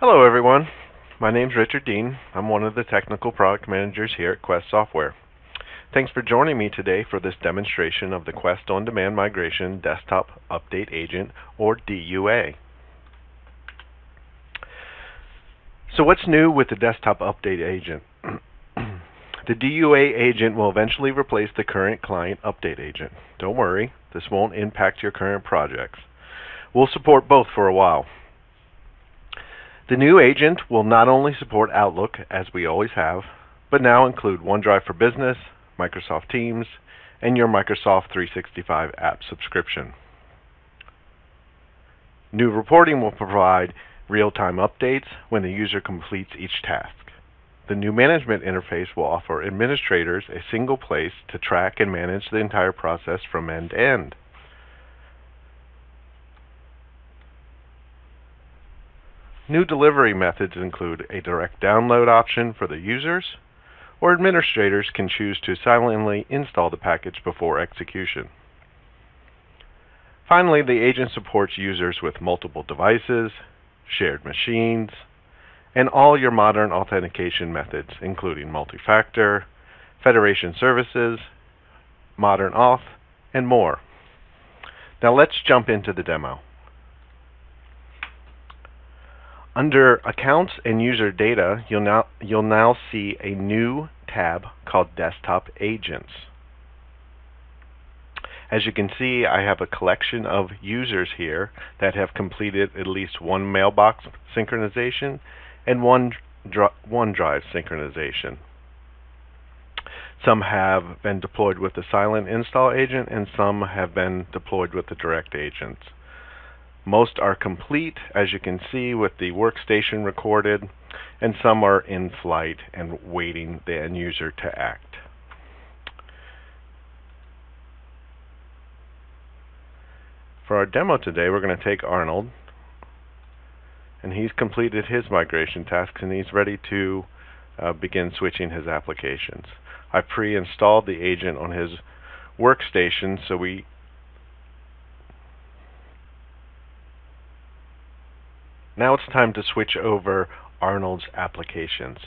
Hello everyone. My name is Richard Dean. I'm one of the technical product managers here at Quest Software. Thanks for joining me today for this demonstration of the Quest On Demand Migration Desktop Update Agent, or DUA. So what's new with the Desktop Update Agent? the DUA agent will eventually replace the current client update agent. Don't worry, this won't impact your current projects. We'll support both for a while. The new agent will not only support Outlook, as we always have, but now include OneDrive for Business, Microsoft Teams, and your Microsoft 365 app subscription. New reporting will provide real-time updates when the user completes each task. The new management interface will offer administrators a single place to track and manage the entire process from end to end. New delivery methods include a direct download option for the users, or administrators can choose to silently install the package before execution. Finally, the agent supports users with multiple devices, shared machines, and all your modern authentication methods, including multi-factor, federation services, modern auth, and more. Now let's jump into the demo. Under Accounts and User Data, you'll now, you'll now see a new tab called Desktop Agents. As you can see, I have a collection of users here that have completed at least one mailbox synchronization and one OneDrive synchronization. Some have been deployed with the silent install agent and some have been deployed with the direct agents. Most are complete, as you can see, with the workstation recorded, and some are in flight and waiting the end user to act. For our demo today, we're going to take Arnold, and he's completed his migration tasks, and he's ready to uh, begin switching his applications. I pre-installed the agent on his workstation, so we Now it's time to switch over Arnold's applications.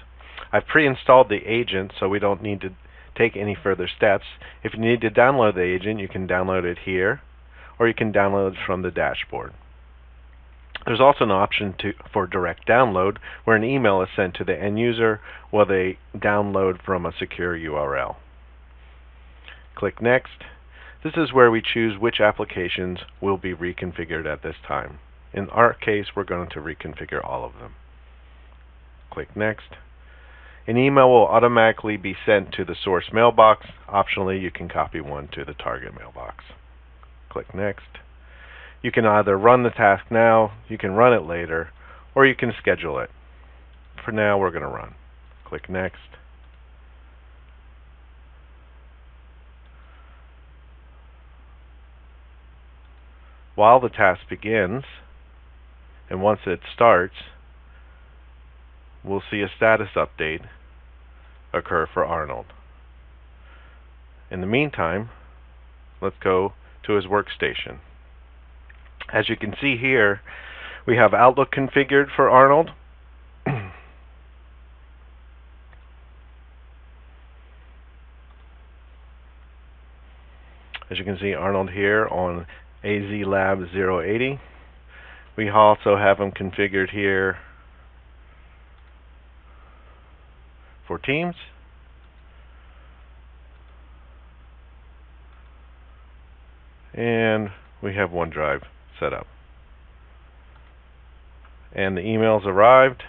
I've pre-installed the agent so we don't need to take any further steps. If you need to download the agent, you can download it here or you can download it from the dashboard. There's also an option to, for direct download where an email is sent to the end user while they download from a secure URL. Click Next. This is where we choose which applications will be reconfigured at this time. In our case, we're going to reconfigure all of them. Click Next. An email will automatically be sent to the source mailbox. Optionally, you can copy one to the target mailbox. Click Next. You can either run the task now, you can run it later, or you can schedule it. For now, we're going to run. Click Next. While the task begins, and once it starts we'll see a status update occur for Arnold. In the meantime let's go to his workstation. As you can see here we have Outlook configured for Arnold As you can see Arnold here on AZ Lab 080 we also have them configured here for Teams. And we have OneDrive set up. And the emails arrived.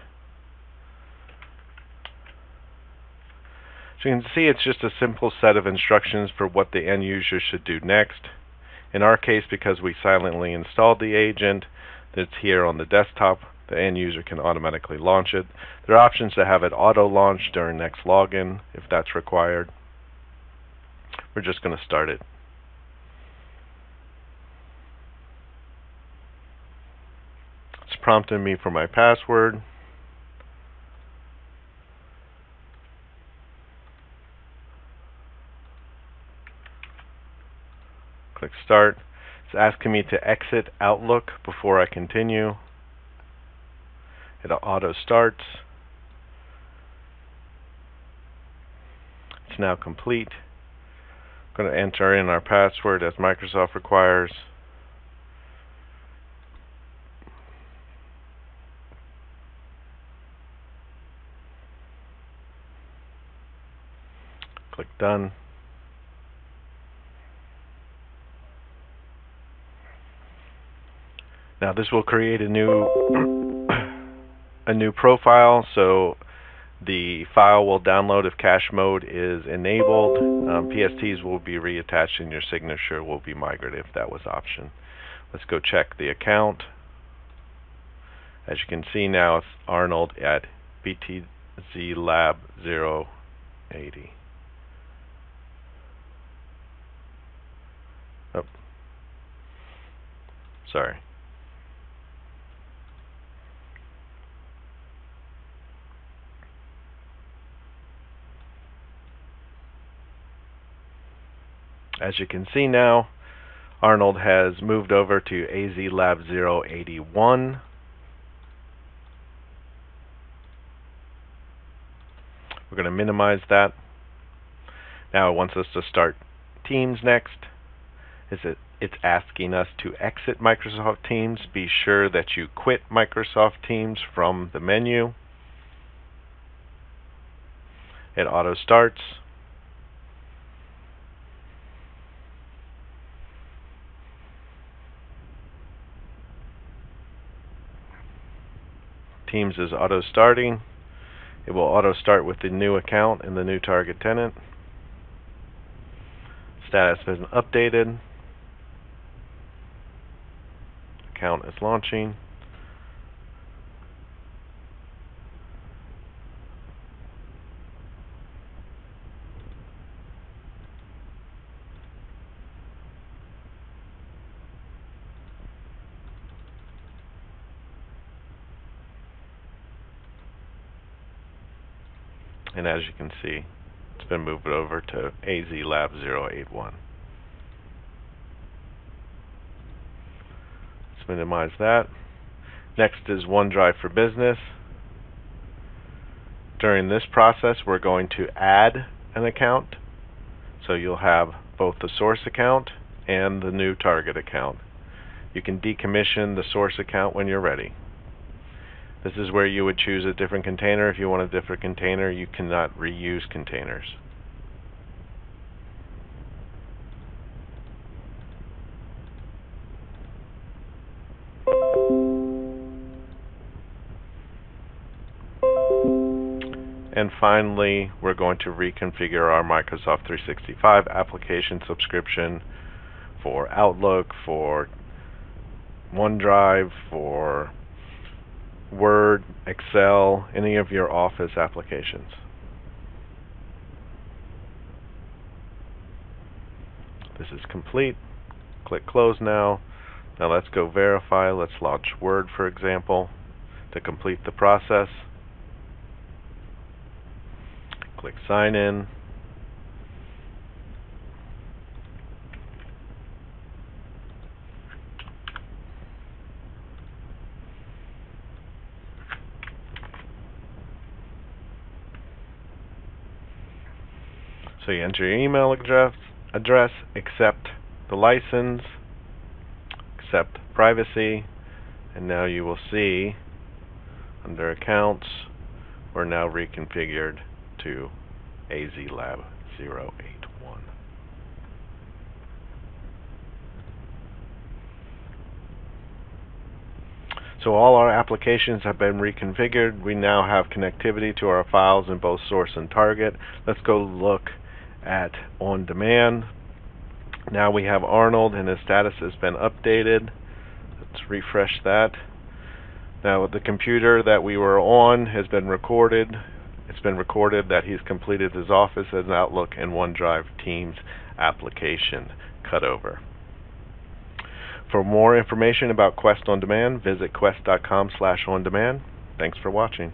So you can see it's just a simple set of instructions for what the end user should do next. In our case, because we silently installed the agent, that's here on the desktop. The end user can automatically launch it. There are options to have it auto-launch during next login if that's required. We're just going to start it. It's prompting me for my password. Click Start. It's asking me to exit Outlook before I continue. It auto starts. It's now complete. I'm going to enter in our password as Microsoft requires. Click Done. Now this will create a new a new profile so the file will download if cache mode is enabled. Um, PSTs will be reattached and your signature will be migrated if that was option. Let's go check the account. As you can see now it's Arnold at BTZ Lab 080. Oh. Sorry. As you can see now, Arnold has moved over to AZ Lab 081. We're going to minimize that. Now it wants us to start Teams next. It's asking us to exit Microsoft Teams. Be sure that you quit Microsoft Teams from the menu. It auto starts. Teams is auto starting. It will auto start with the new account and the new target tenant. Status has been updated. Account is launching. And as you can see it's been moved over to AZ Lab 081. Let's minimize that. Next is OneDrive for Business. During this process we're going to add an account so you'll have both the source account and the new target account. You can decommission the source account when you're ready. This is where you would choose a different container. If you want a different container, you cannot reuse containers. And finally, we're going to reconfigure our Microsoft 365 application subscription for Outlook, for OneDrive, for Word, Excel, any of your Office applications. This is complete. Click Close now. Now let's go verify. Let's launch Word, for example, to complete the process. Click Sign In. So you enter your email address, address, accept the license, accept privacy, and now you will see under accounts we're now reconfigured to AZ Lab 081. So all our applications have been reconfigured. We now have connectivity to our files in both source and target. Let's go look at on demand. Now we have Arnold and his status has been updated. Let's refresh that. Now the computer that we were on has been recorded. It's been recorded that he's completed his Office as Outlook and OneDrive Teams application cutover. For more information about Quest On Demand, visit quest.com slash on demand. Thanks for watching.